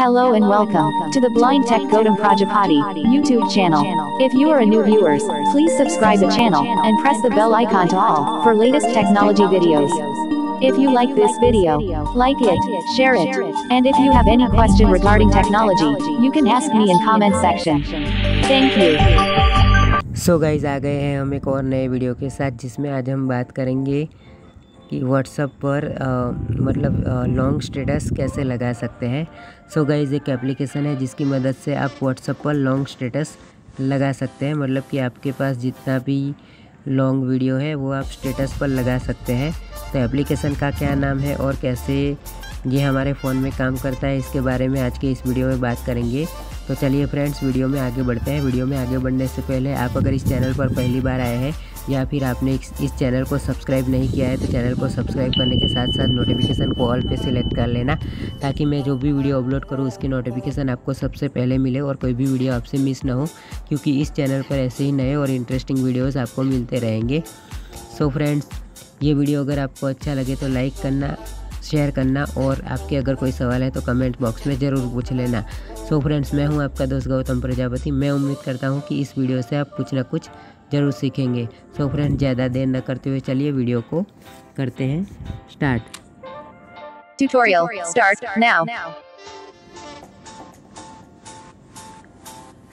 Hello and welcome to the Blind Tech Godam Prajapati YouTube channel. If you are a new viewers, please subscribe the channel and press the bell icon to all for latest technology videos. If you like this video, like it, share it, and if you have any question regarding technology, you can ask me in comment section. Thank you. So so guys आ गए हैं हम एक और नए video के साथ जिसमें आज हम बात करेंगे कि व्हाट्सअप पर आ, मतलब लॉन्ग स्टेटस कैसे लगा सकते हैं। सो गाइज़ एक एप्लीकेशन है जिसकी मदद से आप व्हाट्सअप पर लॉन्ग स्टेटस लगा सकते हैं। मतलब कि आपके पास जितना भी लॉन्ग वीडियो है वो आप स्टेटस पर लगा सकते हैं। तो एप्लीकेशन का क्या नाम है और कैसे ये हमारे फ़ोन में काम करता है इसके बारे में आज के इस वीडियो में बात करेंगे। तो चलिए फ्रेंड्स वीडियो में आगे बढ़ते हैं। वीडियो में आगे बढ़ने से पहले आप अगर इस चैनल पर पहली बार आए हैं या फिर आपने इस चैनल को सब्सक्राइब नहीं किया है तो चैनल को सब्सक्राइब करने के साथ साथ नोटिफिकेशन को ऑल पे सिलेक्ट कर लेना, ताकि मैं जो भी वीडियो अपलोड करूँ, उसकी नोटिफिकेशन आपको सबसे पहले मिले और कोई भी वीडियो आपसे मिस ना हो, क्योंकि इस चैनल पर ऐसे ही नए और इंटरेस्टिंग वीडियोज़ आपको मिलते रहेंगे। सो फ्रेंड्स ये वीडियो अगर आपको अच्छा लगे तो लाइक करना शेयर करना और आपके अगर कोई सवाल है तो कमेंट बॉक्स में ज़रूर पूछ लेना। सो so फ्रेंड्स मैं हूँ आपका दोस्त गौतम प्रजापति। मैं उम्मीद करता हूँ कि इस वीडियो से आप कुछ ना कुछ ज़रूर सीखेंगे। सो फ्रेंड ज़्यादा देर न करते हुए चलिए वीडियो को करते हैं। Start Tutorial start now.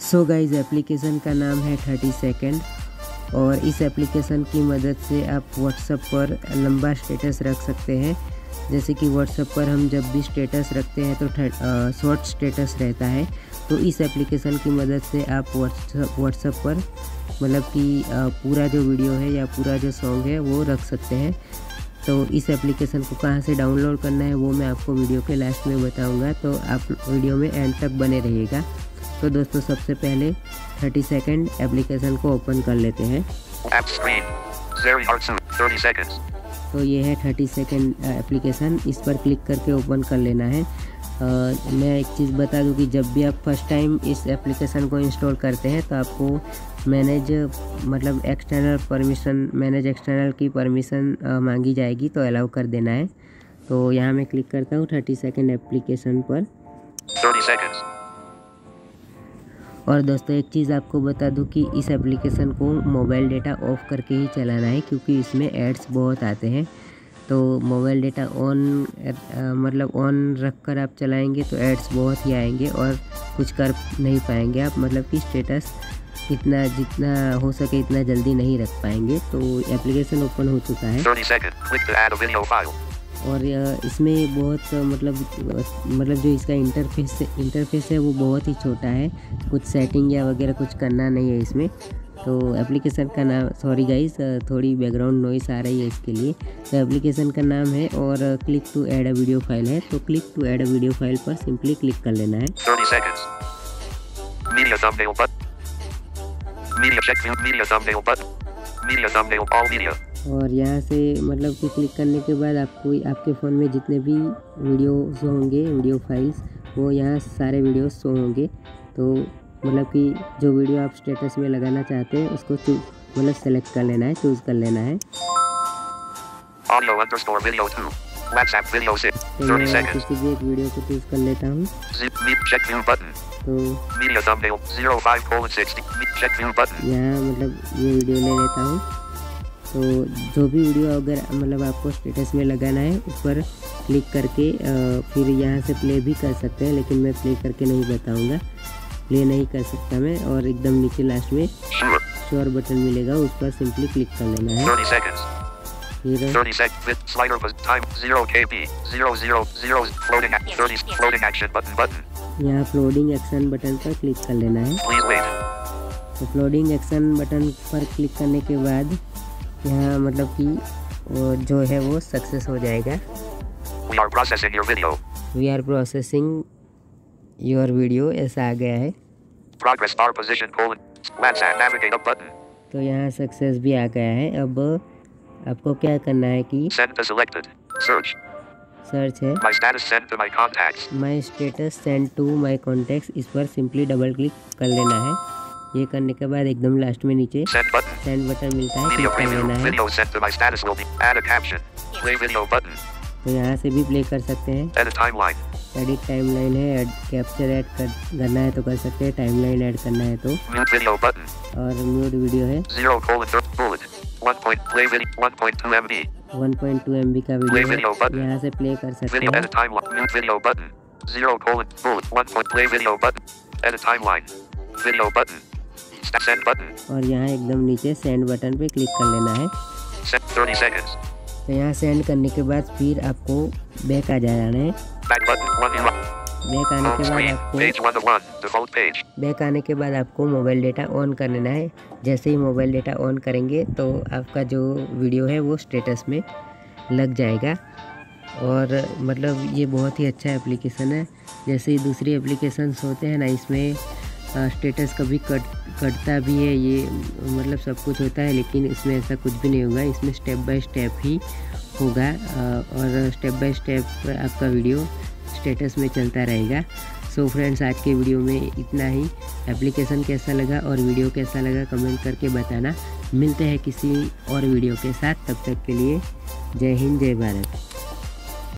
So guys application का नाम है थर्टी सेकेंड और इस एप्लीकेशन की मदद से आप व्हाट्सएप पर लंबा स्टेटस रख सकते हैं। जैसे कि व्हाट्सएप पर हम जब भी स्टेटस रखते हैं तो शॉर्ट स्टेटस रहता है। तो इस एप्लीकेशन की मदद से आप व्हाट्सएप व्हाट्सएप पर मतलब कि पूरा जो वीडियो है या पूरा जो सॉन्ग है वो रख सकते हैं। तो इस एप्लीकेशन को कहाँ से डाउनलोड करना है वो मैं आपको वीडियो के लास्ट में बताऊँगा। तो आप वीडियो में एंड तक बने रहिएगा। तो दोस्तों, सबसे पहले 30 सेकंड एप्लीकेशन को ओपन कर लेते हैं। तो ये है थर्टी सेकेंड एप्लीकेशन इस पर क्लिक करके ओपन कर लेना है। आ, मैं एक चीज़ बता दूँ कि जब भी आप फ़र्स्ट टाइम इस एप्लीकेशन को इंस्टॉल करते हैं तो आपको मैनेज मतलब एक्सटर्नल परमिशन मैनेज एक्सटर्नल की परमिशन मांगी जाएगी तो अलाउ कर देना है। तो यहाँ मैं क्लिक करता हूँ थर्टी सेकेंड एप्लीकेशन पर। और दोस्तों, एक चीज़ आपको बता दूँ कि इस एप्लीकेशन को मोबाइल डेटा ऑफ़ करके ही चलाना है, क्योंकि इसमें एड्स बहुत आते हैं। तो मोबाइल डेटा ऑन मतलब ऑन रख कर आप चलाएँगे तो एड्स बहुत ही आएँगे और कुछ कर नहीं पाएँगे आप। मतलब कि स्टेटस इतना जितना हो सके इतना जल्दी नहीं रख पाएँगे। तो एप्लीकेशन ओपन हो चुका है। और इसमें बहुत मतलब मतलब जो इसका इंटरफेस इंटरफेस है वो बहुत ही छोटा है कुछ सेटिंग या वगैरह कुछ करना नहीं है इसमें तो एप्लीकेशन का नाम सॉरी गाइस थोड़ी बैकग्राउंड नॉइस आ रही है इसके लिए तो एप्लीकेशन का नाम है और click to add a video file है तो click to add a video file पर सिंपली क्लिक कर लेना है Media thumbnail button. Media thumbnail button. Media thumbnail, all media. और यहाँ से मतलब कि क्लिक करने के बाद आपको आपके फ़ोन में जितने भी वीडियो शो होंगे वीडियो फाइल्स वो यहाँ सारे वीडियो शो होंगे तो मतलब कि जो वीडियो आप स्टेटस में लगाना चाहते हैं उसको मतलब सेलेक्ट कर लेना है चूज़ कर लेना है किसी भी एक वीडियो को चूज़ कर लेता हूँ तो यहाँ मतलब ये वीडियो ले लेता हूँ तो जो भी वीडियो अगर मतलब आपको स्टेटस में लगाना है उस पर क्लिक करके फिर यहाँ से प्ले भी कर सकते हैं लेकिन मैं प्ले करके नहीं बताऊँगा। प्ले नहीं कर सकता मैं और एकदम नीचे लास्ट में श्योर बटन मिलेगा उस पर सिंपली क्लिक कर लेना है। यहाँ फ्लोडिंग एक्शन बटन पर क्लिक कर लेना है। तो फ्लोडिंग एक्शन बटन पर क्लिक करने के बाद यहाँ मतलब कि वो जो है वो सक्सेस हो जाएगा। We are processing your video we are processing your video ऐसा आ गया है। Progress bar position colon let's navigate up button तो यहाँ सक्सेस भी आ गया है। अब आपको क्या करना है कि सर्च सर्च है। My status send to my contacts my status send to my contacts इस पर सिंपली डबल क्लिक कर लेना है। ये करने के बाद एकदम लास्ट में नीचे सेंड बटन मिलता है तो यहाँ से भी प्ले कर सकते हैं। एडिट टाइम लाइन है एड कैप्चर ऐड करना है तो कर सकते हैं। टाइम लाइन ऐड करना है तो। और म्यूट वीडियो है। यहाँ से प्ले कर सकते हैं। Send button. और यहाँ एकदम नीचे सेंड बटन पे क्लिक कर लेना है Send 30 seconds. तो यहाँ सेंड करने के बाद फिर आपको बैक आ जाना है Back button. 1 in बैक आने के बाद आपको Page 1 of 1. Default page. Back आने के बाद आपको मोबाइल डेटा ऑन कर लेना है जैसे ही मोबाइल डेटा ऑन करेंगे तो आपका जो वीडियो है वो स्टेटस में लग जाएगा और मतलब ये बहुत ही अच्छा एप्लीकेशन है जैसे ही दूसरी एप्लीकेशंस होते हैं ना इसमें स्टेटस कभी कट, कटता भी है, ये मतलब सब कुछ होता है, लेकिन इसमें ऐसा कुछ भी नहीं होगा। इसमें स्टेप बाय स्टेप ही होगा और स्टेप बाय स्टेप आपका वीडियो स्टेटस में चलता रहेगा। सो so फ्रेंड्स आज के वीडियो में इतना ही। एप्लीकेशन कैसा लगा और वीडियो कैसा लगा कमेंट करके बताना। मिलते हैं किसी और वीडियो के साथ। तब तक के लिए जय हिंद, जय भारत।